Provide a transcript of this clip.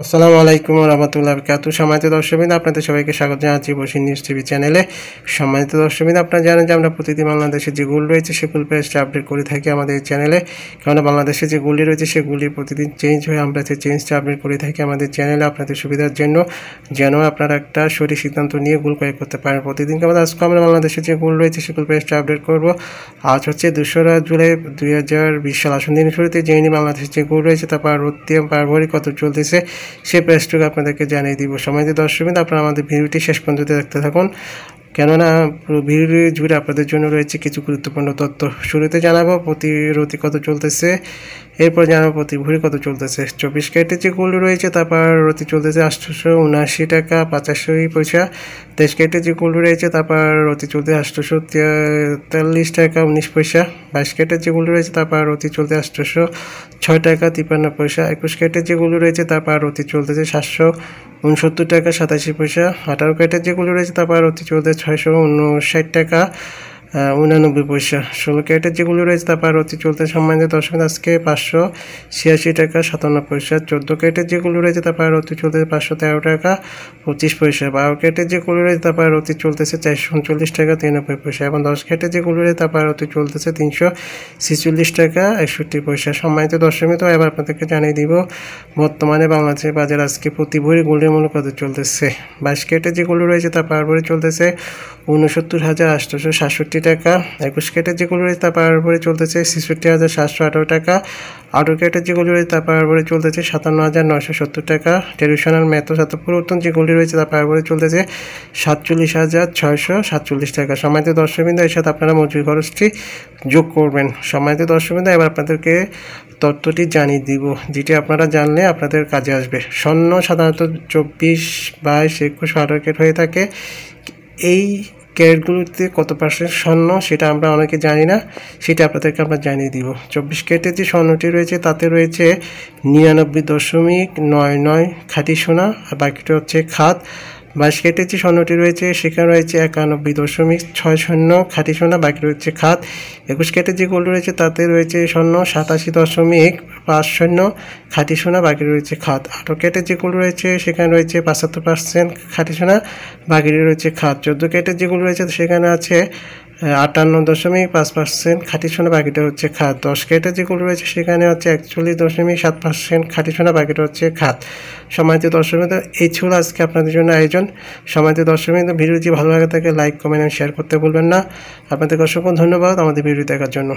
আসসালামু আলাইকুম রহমতুল্লাহ কাতু সম্মানিত দর্শকবৃন্দ, আপনাদের সবাইকে স্বাগত জানাচ্ছি বসি নিউজ টিভি চ্যানেলে। সম্মানিত দর্শকবৃন্দ, আপনারা জানেন যে আমরা প্রতিদিন বাংলাদেশে যে গুল রয়েছে, সে গুল পেজটা আপডেট করে থাকি আমাদের চ্যানেলে। কারণ বাংলাদেশে যে গুলি রয়েছে সেগুলি প্রতিদিন চেঞ্জ হয়ে আমরা সেই চেঞ্জটা আপডেট করে থাকি আমাদের চ্যানেলে আপনাদের সুবিধার জন্য। যেন আপনারা একটা সঠিক সিদ্ধান্ত নিয়ে গুল ক্রয় করতে পারেন। প্রতিদিন আমাদের আজকে আমরা বাংলাদেশে যে গুল রয়েছে সেগুল পেজটা আপডেট করব। আজ হচ্ছে দোসরা জুলাই দুই হাজার বিশ সাল আসন দিন শুরুতে জেনে বাংলাদেশে যে গুল রয়েছে, তারপর রত্তিয়া পারভরি কত চলতেছে সেই প্রাইসটুকু আপনাদেরকে জানিয়ে দিব। সময় দিয়ে দর্শক আপনারা আমাদের ভিডিওটি শেষ পর্যন্ত দেখতে থাকুন। কেননা ভিডিও জুড়ে আপনাদের জন্য রয়েছে কিছু গুরুত্বপূর্ণ তথ্য। শুরুতে জানাব, প্রতিরোধী কত চলতেছে এরপর জানাব প্রতি ভরি কত চলতেছে? চব্বিশ ক্যারেটের যে গোল্ড রয়েছে তারপর রতি চলতেছে আটশোশো উনআশি টাকা, পঁচাশি পয়সা। তেইশ ক্যারেটের যে গোল্ড রয়েছে তারপর রতি চলতে আটশোশো তেতাল্লিশ টাকা, উনিশ পয়সা। বাইশ ক্যারেটের যে গোল্ড রয়েছে তারপর রতি চলতে আটশোশো ছয় টাকা, তিপ্পান্ন পয়সা। একুশ ক্যারেটের যে গোল্ড রয়েছে তারপর রতি চলতেছে সাতশো উনসত্তর টাকা, সাতাশি পয়সা। আঠারো ক্যারেটের যেগুলো রয়েছে তারপর রতি চলতে ছয়শো উনষাট টাকা। উনানব্বই পয়সা। ষোলো ক্যারেটের যেগুলো রয়েছে তারপর অতি চলতে সম্মানিত দর্শক, আজকে পাঁচশো ছিয়াশি টাকা সাতান্ন পয়সা। চোদ্দ ক্যারেটের যেগুলো রয়েছে তারপর অতি চলতেছে পাঁচশো তেরো টাকা পঁচিশ পয়সা। বারো ক্যারেটের যেগুলো রয়েছে তারপর অতি চলতেছে চারশো উনচল্লিশ টাকা তিরানব্বই পয়সা এবং দশ ক্যারেটের যেগুলো রয়েছে তারপর অতি চলতেছে তিনশো ছেচল্লিশ টাকা একষট্টি পয়সা। সম্মানিত দর্শক তো এবার আপনাদেরকে জানিয়ে দিব, বর্তমানে বাংলাদেশের বাজার আজকে প্রতি ভরি গোল্ডের মূল্য কত চলতেছে? বাইশ ক্যারেটের যেগুলো রয়েছে তারপর ভরি চলতেছে উনসত্তর হাজার আটশোশো সাতষট্টি টাকা, একুশ কেটের যেগুলো রয়েছে পাওয়ার চলতেছে ছেষট্টি হাজার সাতশো আঠারো টাকা। আঠারো কেটের যেগুলো রয়েছে তার পাওয়ার চলতেছে সাতান্ন হাজার নয়শো সত্তর টাকা। টেলিভিশনাল মেতো সাত পরিবর্তন যেগুলি রয়েছে তার পাওয়ার চলতেছে সাতচল্লিশ হাজার ছয়শো সাতচল্লিশ টাকা। সময়তে দর্শকবৃন্দ, এর সাথে আপনারা মজুরি খরচটি যোগ করবেন। সময়তে দর্শকবৃন্দ, এবার আপনাদেরকে তথ্যটি জানিয়ে দিব, যেটি আপনারা জানলে আপনাদের কাজে আসবে। স্বর্ণ সাধারণত চব্বিশ, বাইশ, একুশ, আঠারো হয়ে থাকে। এই ক্যারেটগুলোতে কত পার্সেন্ট স্বর্ণ সেটা আমরা অনেকে জানি না, সেটা আপনাদেরকে আমরা জানিয়ে দিব। চব্বিশ ক্যারেটের যে স্বর্ণটি রয়েছে, তাতে রয়েছে নিরানব্বই দশমিক নয় নয় খাঁটি সোনা, আর বাকিটা হচ্ছে খাত। বাইশ কেটের যে স্বর্ণটি রয়েছে, সেখানে রয়েছে একানব্বই দশমিক ছয় শূন্য খাঁটি সোনা বাকি রয়েছে খাত। একুশ কেটের যে গোল্ড রয়েছে, তাতে রয়েছে স্বর্ণ সাতাশি দশমিক পাঁচ শূন্য খাঁটি সোনা, বাকি রয়েছে খাত আঠারো কেটের যে গোল্ড রয়েছে, সেখানে রয়েছে পঁচাত্তর পার্সেন্ট খাঁটি সোনা, বাকি রয়েছে খাত চোদ্দ কেটের যেগুলো রয়েছে, সেখানে আছে আটান্ন দশমিক পাঁচ পার্সেন্ট খাঁটি সোনা, বাকিটা হচ্ছে খাত দশ কেটে যেগুলো রয়েছে, সেখানে হচ্ছে একচল্লিশ দশমিক সাত পার্সেন্ট খাঁটি সোনা, বাকিটা হচ্ছে খাত সময়তে দর্শকবৃন্দ, এই ছিল আজকে আপনাদের জন্য আয়োজন। সময়তে দর্শকবৃন্দ, ভিডিওটি ভালো লাগে থাকে, লাইক, কমেন্ট শেয়ার করতে বলবেন না। আপনাদের অসংখ্য ধন্যবাদ আমাদের ভিডিও দেখার জন্য।